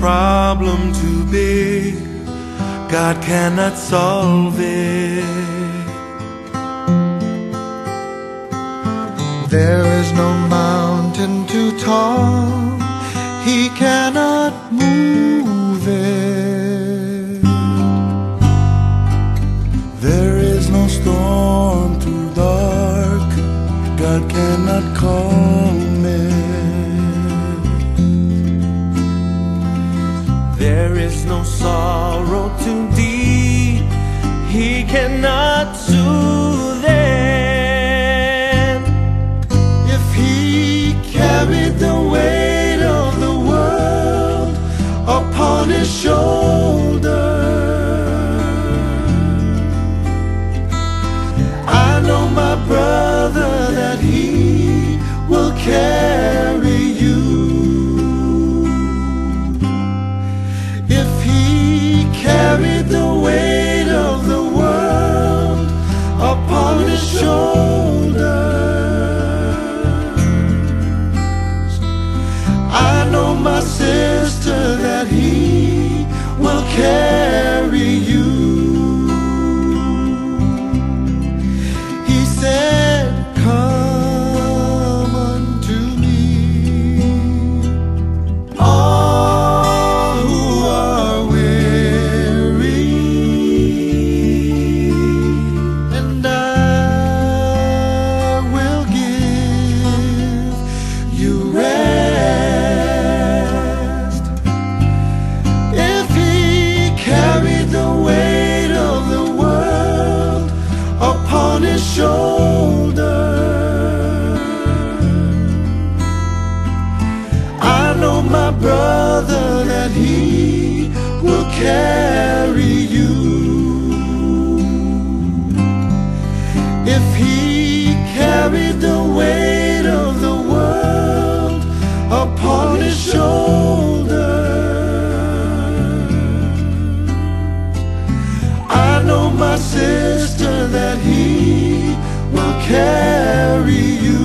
problem too big, God cannot solve it. There is no mountain too tall, He cannot move it. There is no storm too dark, God cannot calm it. Is no sorrow too deep, He cannot soothe it. If He carried the weight of the world upon His shoulder, I know my brother that He will carry if he carried the weight of the world upon his shoulders, I know, my sister, that he will carry you.